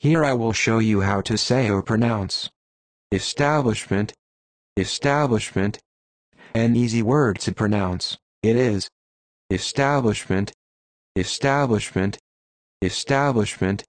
Here I will show you how to say or pronounce establishment, establishment. An easy word to pronounce. It is establishment, establishment, establishment.